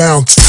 down. to